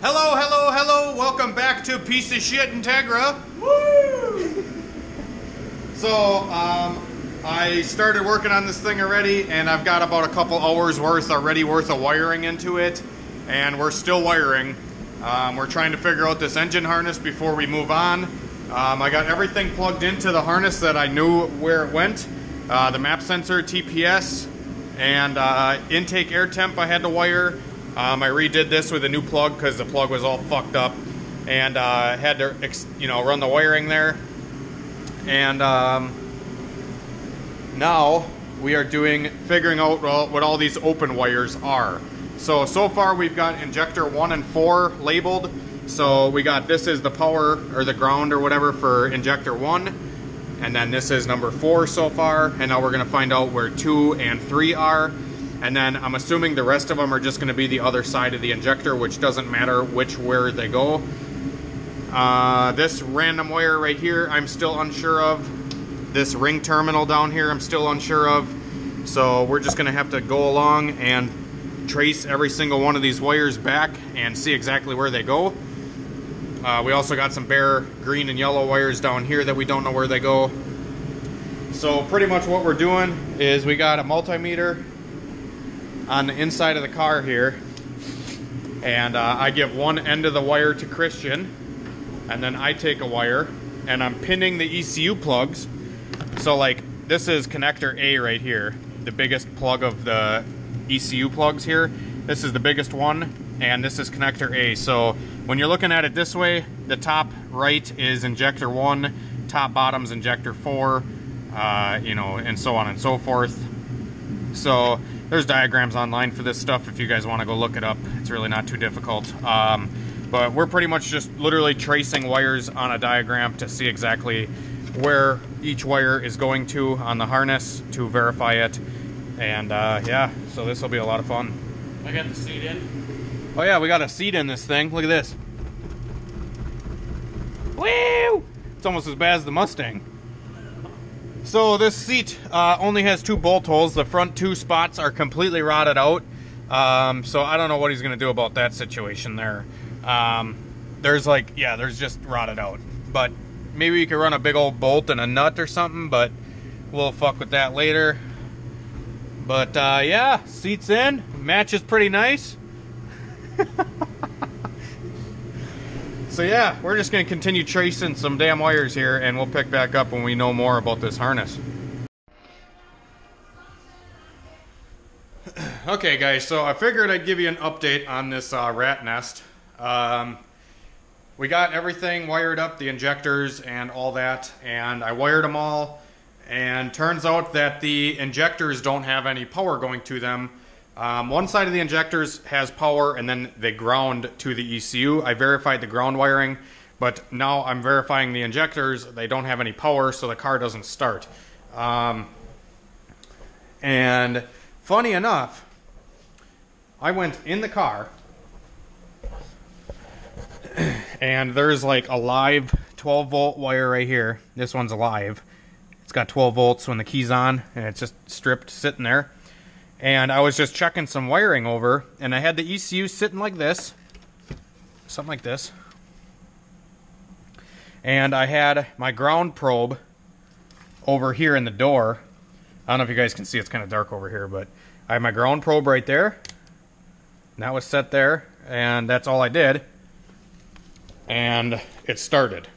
Hello, hello, hello. Welcome back to Piece of Shit Integra. Woo! So, um, I started working on this thing already, and I've got about a couple hours worth already worth of wiring into it, and we're still wiring. Um, we're trying to figure out this engine harness before we move on. Um, I got everything plugged into the harness that I knew where it went. Uh, the map sensor, TPS, and uh, intake air temp I had to wire. Um, I redid this with a new plug because the plug was all fucked up, and uh, had to you know run the wiring there. And um, now we are doing figuring out what all these open wires are. So so far we've got injector one and four labeled. So we got this is the power or the ground or whatever for injector one, and then this is number four so far. And now we're gonna find out where two and three are. And then I'm assuming the rest of them are just gonna be the other side of the injector, which doesn't matter which where they go. Uh, this random wire right here, I'm still unsure of. This ring terminal down here, I'm still unsure of. So we're just gonna have to go along and trace every single one of these wires back and see exactly where they go. Uh, we also got some bare green and yellow wires down here that we don't know where they go. So pretty much what we're doing is we got a multimeter on the inside of the car here. And uh, I give one end of the wire to Christian. And then I take a wire and I'm pinning the ECU plugs. So like this is connector A right here. The biggest plug of the ECU plugs here. This is the biggest one and this is connector A. So when you're looking at it this way, the top right is injector 1, top bottom's injector 4, uh, you know, and so on and so forth. So there's diagrams online for this stuff if you guys want to go look it up. It's really not too difficult. Um, but we're pretty much just literally tracing wires on a diagram to see exactly where each wire is going to on the harness to verify it. And uh, yeah, so this will be a lot of fun. I got the seat in. Oh yeah, we got a seat in this thing. Look at this. Woo! It's almost as bad as the Mustang. So this seat uh, only has two bolt holes. The front two spots are completely rotted out. Um, so I don't know what he's gonna do about that situation there. Um, there's like, yeah, there's just rotted out. But maybe you could run a big old bolt and a nut or something. But we'll fuck with that later. But uh, yeah, seats in. Match is pretty nice. so yeah, we're just gonna continue tracing some damn wires here, and we'll pick back up when we know more about this harness. okay, guys. So I figured I'd give you an update on this uh, rat nest. Um, we got everything wired up, the injectors and all that, and I wired them all. And turns out that the injectors don't have any power going to them. Um, one side of the injectors has power and then they ground to the ECU. I verified the ground wiring, but now I'm verifying the injectors. They don't have any power, so the car doesn't start. Um, and funny enough, I went in the car and there's like a live 12 volt wire right here. This one's alive. It's got 12 volts when the key's on, and it's just stripped sitting there and I was just checking some wiring over, and I had the ECU sitting like this, something like this, and I had my ground probe over here in the door. I don't know if you guys can see; it's kind of dark over here, but I have my ground probe right there. And that was set there, and that's all I did, and it started.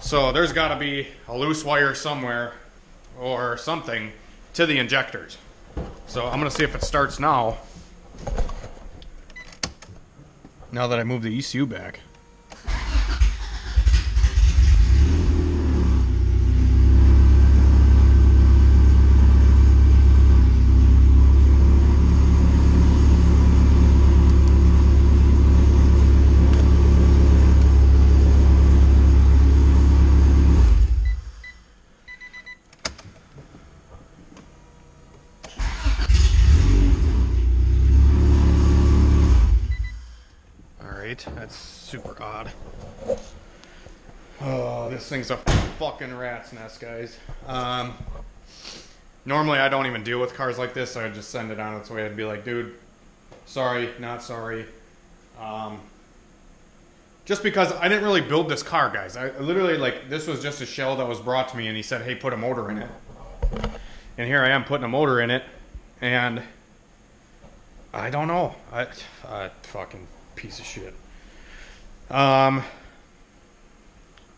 So there's got to be a loose wire somewhere, or something, to the injectors. So I'm gonna see if it starts now. Now that I move the ECU back. Alright, that's super odd. Oh, this thing's a fucking rat's nest, guys. Um, normally I don't even deal with cars like this, so I'd just send it on its way. I'd be like, dude, sorry, not sorry. Um, just because I didn't really build this car, guys. I literally like this was just a shell that was brought to me, and he said, "Hey, put a motor in it." And here I am putting a motor in it, and I don't know. I, I fucking piece of shit. Um.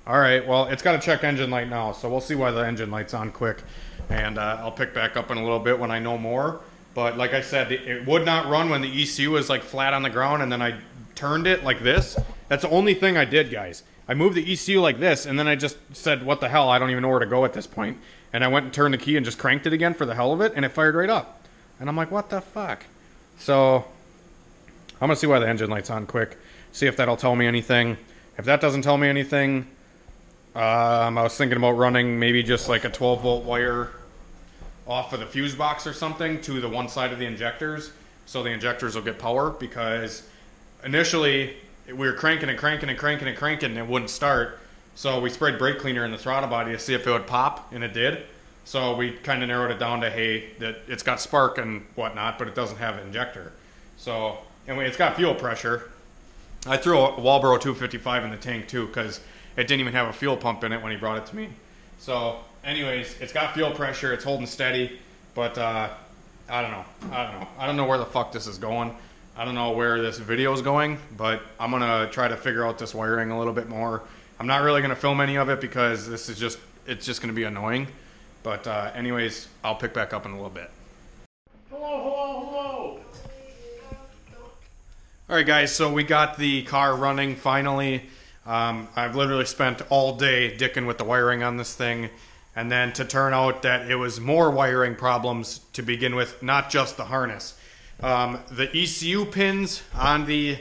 All right. Well, it's got a check engine light now, so we'll see why the engine light's on quick, and uh, I'll pick back up in a little bit when I know more. But like I said, it- would not run when the ECU was like flat on the ground, and then I turned it like this. That's the only thing I did, guys. I moved the ECU like this, and then I just said, "What the hell? I don't even know where to go at this point." And I went and turned the key and just cranked it again for the hell of it, and it fired right up. And I'm like, "What the fuck?" So I'm gonna see why the engine light's on quick. See if that'll tell me anything. If that doesn't tell me anything, um, I was thinking about running maybe just like a 12 volt wire off of the fuse box or something to the one side of the injectors, so the injectors will get power. Because initially we were cranking and cranking and cranking and cranking, and it wouldn't start. So we sprayed brake cleaner in the throttle body to see if it would pop, and it did. So we kind of narrowed it down to hey, that it's got spark and whatnot, but it doesn't have an injector. So and we- it's got fuel pressure. I threw a Walbro 255 in the tank too because it didn't even have a fuel pump in it when he brought it to me. So, anyways, it's got fuel pressure. It's holding steady, but uh, I don't know. I don't know. I don't know where the fuck this is going. I don't know where this video is going, but I'm gonna try to figure out this wiring a little bit more. I'm not really gonna film any of it because this is just it's just gonna be annoying. But uh, anyways, I'll pick back up in a little bit. Hello, hello, hello. All right, guys. So we got the car running finally. Um, I've literally spent all day dicking with the wiring on this thing, and then to turn out that it was more wiring problems to begin with, not just the harness. Um, the ECU pins on the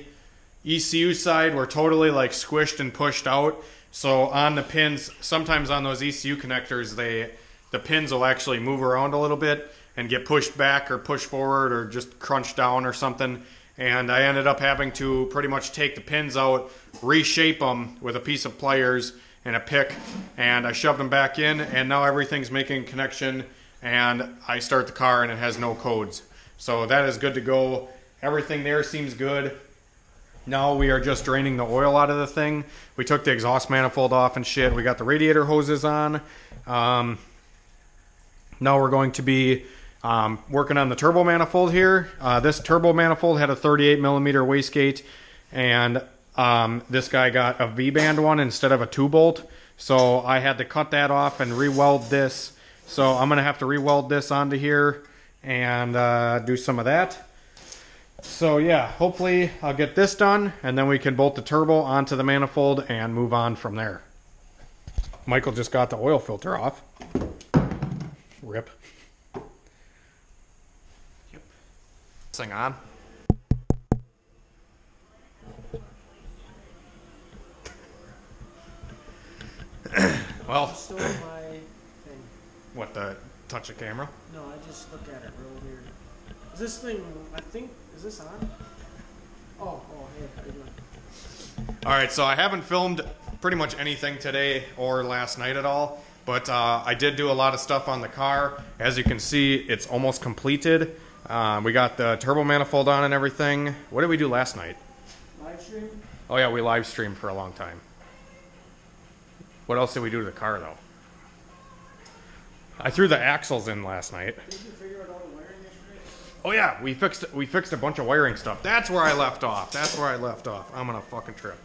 ECU side were totally like squished and pushed out. So on the pins, sometimes on those ECU connectors, they the pins will actually move around a little bit and get pushed back or pushed forward or just crunched down or something. And I ended up having to pretty much take the pins out, reshape them with a piece of pliers and a pick, and I shoved them back in, and now everything's making connection. And I start the car and it has no codes. So that is good to go. Everything there seems good. Now we are just draining the oil out of the thing. We took the exhaust manifold off and shit. We got the radiator hoses on. Um, now we're going to be um, working on the turbo manifold here. Uh, this turbo manifold had a 38 millimeter wastegate, and um, this guy got a V-band one instead of a two bolt. So I had to cut that off and re-weld this. So I'm gonna have to re-weld this onto here and uh, do some of that. So yeah, hopefully I'll get this done, and then we can bolt the turbo onto the manifold and move on from there. Michael just got the oil filter off. Rip. Thing on. well, Stole my thing. what the touch a camera? No, I just look at it real weird. Is this thing? I think. Is this on? Oh, oh, hey, how you doing? All right, so I haven't filmed pretty much anything today or last night at all, but uh, I did do a lot of stuff on the car. As you can see, it's almost completed. Uh, we got the turbo manifold on and everything. What did we do last night? Live stream? Oh yeah, we live streamed for a long time. What else did we do to the car though? I threw the axles in last night. Did you figure out all the wiring yesterday? Oh yeah, we fixed we fixed a bunch of wiring stuff. That's where I left off. That's where I left off. I'm on a fucking trip.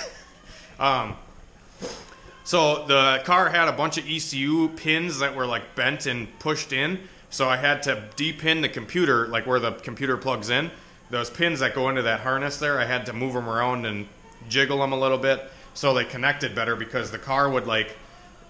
um, so the car had a bunch of ECU pins that were like bent and pushed in. So I had to depin the computer, like where the computer plugs in. Those pins that go into that harness there, I had to move them around and jiggle them a little bit so they connected better because the car would like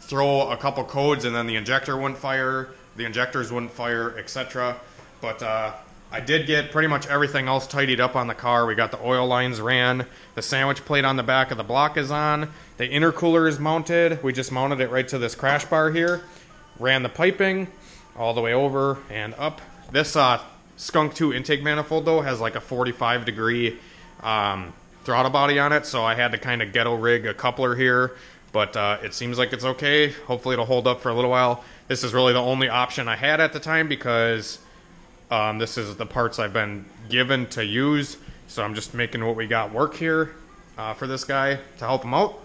throw a couple codes and then the injector wouldn't fire, the injectors wouldn't fire, etc. But uh, I did get pretty much everything else tidied up on the car. We got the oil lines ran, the sandwich plate on the back of the block is on, the intercooler is mounted. We just mounted it right to this crash bar here. Ran the piping all the way over and up. This uh, Skunk 2 intake manifold though has like a 45 degree um, throttle body on it, so I had to kind of ghetto rig a coupler here, but uh, it seems like it's okay. Hopefully it'll hold up for a little while. This is really the only option I had at the time because um, this is the parts I've been given to use, So I'm just making what we got work here uh, for this guy to help him out.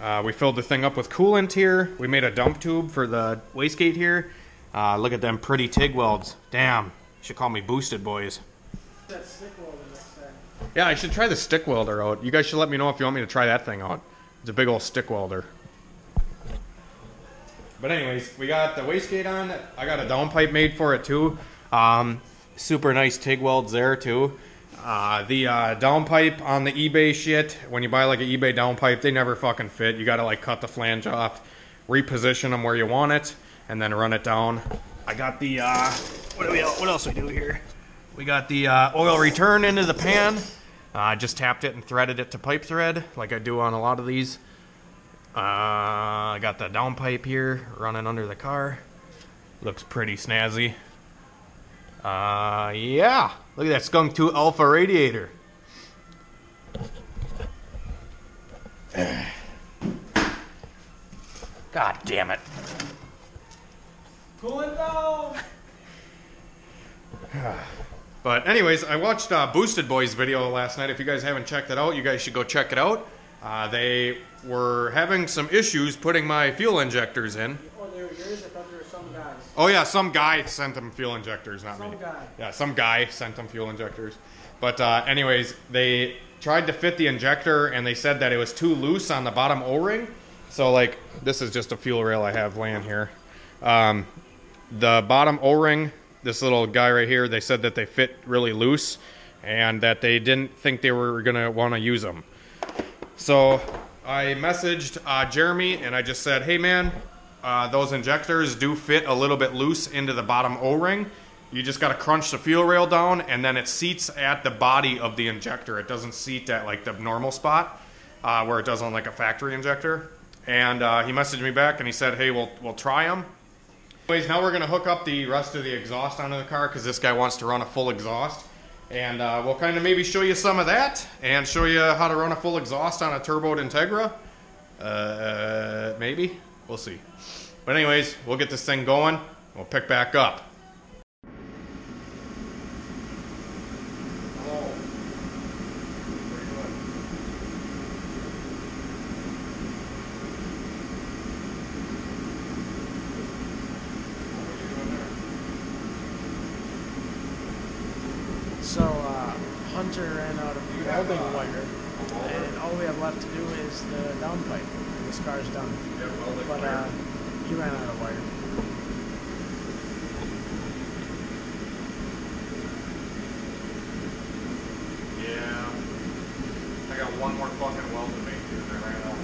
Uh, we filled the thing up with coolant here. We made a dump tube for the wastegate here. Uh, look at them pretty TIG welds. Damn, should call me boosted boys. Yeah, I should try the stick welder out. You guys should let me know if you want me to try that thing out. It's a big old stick welder. But anyways, we got the wastegate on. I got a downpipe made for it too. Um, super nice TIG welds there too. Uh, the uh, downpipe on the eBay shit, when you buy like an eBay downpipe, they never fucking fit. You gotta like cut the flange off, reposition them where you want it, and then run it down. I got the, uh, what, we, what else we do here? We got the uh, oil return into the pan. Uh, I just tapped it and threaded it to pipe thread, like I do on a lot of these. Uh, I got the downpipe here running under the car. Looks pretty snazzy. Uh, yeah. Look at that Skunk 2 Alpha radiator. God damn it. Cool it down. But anyways, I watched uh, Boosted Boiz video last night. If you guys haven't checked it out, you guys should go check it out. Uh, they were having some issues putting my fuel injectors in. Oh, they were yours. I thought there were some guys. Oh yeah, some guy sent them fuel injectors, not Some me. guy. Yeah, some guy sent them fuel injectors. But uh, anyways, they tried to fit the injector and they said that it was too loose on the bottom O-ring. So like, this is just a fuel rail I have laying here. Um, the bottom O-ring, this little guy right here, they said that they fit really loose and that they didn't think they were gonna want to use them. So I messaged uh, Jeremy and I just said, hey man, uh, those injectors do fit a little bit loose into the bottom O-ring. You just got to crunch the fuel rail down and then it seats at the body of the injector. It doesn't seat at like the normal spot uh, where it does on like a factory injector. And uh, he messaged me back and he said, hey, we'll, we'll try them. Anyways, now we're going to hook up the rest of the exhaust onto the car because this guy wants to run a full exhaust. And uh, we'll kind of maybe show you some of that and show you how to run a full exhaust on a turboed Integra. Uh, maybe. We'll see. But anyways, we'll get this thing going. We'll pick back up. So uh, Hunter ran out of welding wire, and all we have left to do is the downpipe. and This car's done. But uh, he ran out of wire. Yeah. I got one more fucking weld to make, dude. I ran out.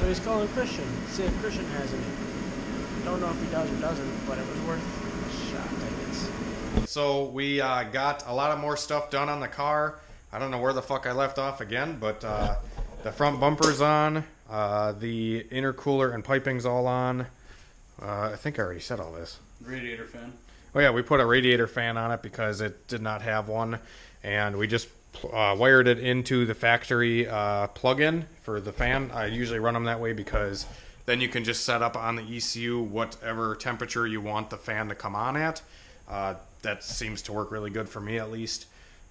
So he's calling Christian. See if Christian has any. Don't know if he does or doesn't, but it was worth a shot, I guess. So we uh, got a lot of more stuff done on the car. I don't know where the fuck I left off again, but uh, the front bumper's on. Uh, the intercooler and piping's all on. Uh, I think I already said all this. Radiator fan. Oh yeah, we put a radiator fan on it because it did not have one, and we just uh, wired it into the factory uh, plug-in for the fan. I usually run them that way because then you can just set up on the ECU whatever temperature you want the fan to come on at. Uh, that seems to work really good for me at least.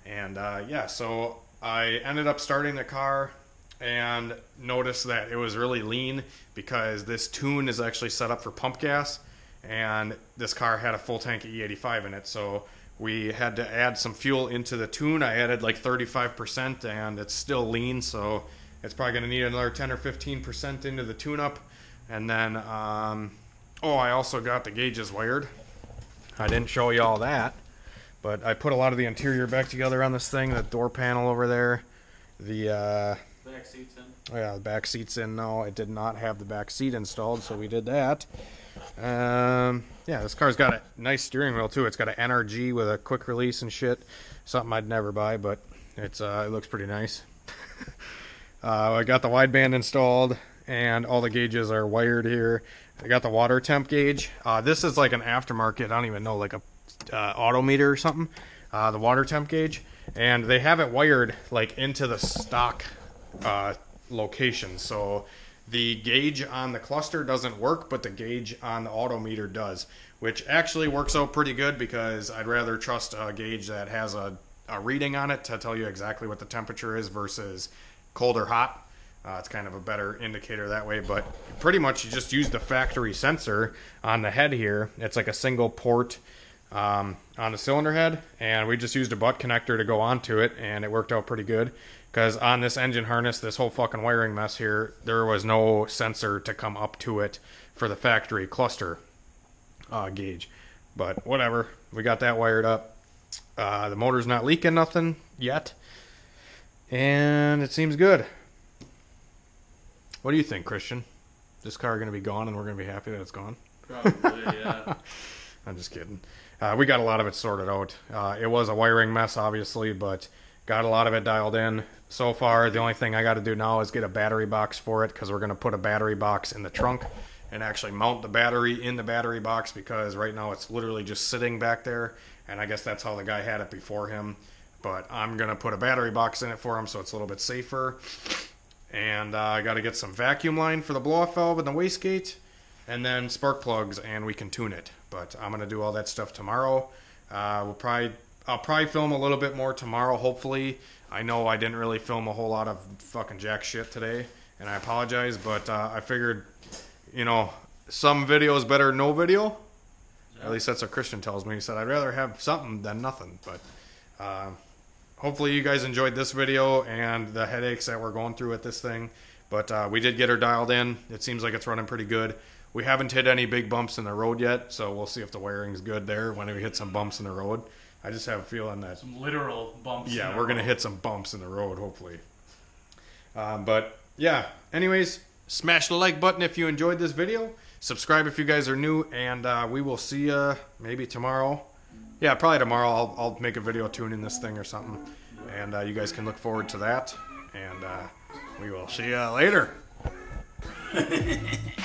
And uh, yeah, so I ended up starting the car and noticed that it was really lean because this tune is actually set up for pump gas and this car had a full tank of E85 in it. So we had to add some fuel into the tune. I added like 35% and it's still lean, so it's probably going to need another 10 or 15% into the tune up. And then, um, oh, I also got the gauges wired. I didn't show you all that, but I put a lot of the interior back together on this thing. The door panel over there, the uh, Back seats in. Yeah, the back seat's in now. It did not have the back seat installed, so we did that. Um, yeah, this car's got a nice steering wheel too. It's got an NRG with a quick release and shit. Something I'd never buy, but it's uh, it looks pretty nice. uh, I got the wideband installed, and all the gauges are wired here. I got the water temp gauge. Uh, this is like an aftermarket. I don't even know, like a uh, auto meter or something. Uh, the water temp gauge, and they have it wired like into the stock uh, location. So the gauge on the cluster doesn't work, but the gauge on the autometer does, which actually works out pretty good because I'd rather trust a gauge that has a, a reading on it to tell you exactly what the temperature is versus cold or hot. Uh, it's kind of a better indicator that way, but pretty much you just use the factory sensor on the head here. It's like a single port um, on the cylinder head, and we just used a butt connector to go onto it, and it worked out pretty good. Because on this engine harness, this whole fucking wiring mess here, there was no sensor to come up to it for the factory cluster uh, gauge. But whatever, we got that wired up. Uh, the motor's not leaking nothing yet, and it seems good. What do you think, Christian? This car going to be gone, and we're going to be happy that it's gone? Probably, yeah. I'm just kidding. Uh, we got a lot of it sorted out. Uh, it was a wiring mess, obviously, but got a lot of it dialed in so far. The only thing I got to do now is get a battery box for it because we're going to put a battery box in the trunk and actually mount the battery in the battery box because right now it's literally just sitting back there. And I guess that's how the guy had it before him. But I'm going to put a battery box in it for him so it's a little bit safer. And uh, I got to get some vacuum line for the blow off valve and the wastegate and then spark plugs, and we can tune it. But I'm gonna do all that stuff tomorrow. Uh, we'll probably I'll probably film a little bit more tomorrow. Hopefully, I know I didn't really film a whole lot of fucking jack shit today, and I apologize. But uh, I figured, you know, some video is better than no video. At least that's what Christian tells me. He said I'd rather have something than nothing. But uh, hopefully you guys enjoyed this video and the headaches that we're going through with this thing. But uh, we did get her dialed in. It seems like it's running pretty good. We haven't hit any big bumps in the road yet, so we'll see if the wiring's good there when we hit some bumps in the road. I just have a feeling that Some literal bumps. yeah, we're gonna hit some bumps in the road, hopefully. Um, but yeah, anyways, smash the like button if you enjoyed this video. Subscribe if you guys are new, and uh, we will see you maybe tomorrow. Yeah, probably tomorrow. I'll, I'll make a video tuning this thing or something, and uh, you guys can look forward to that. And uh, we will see you later.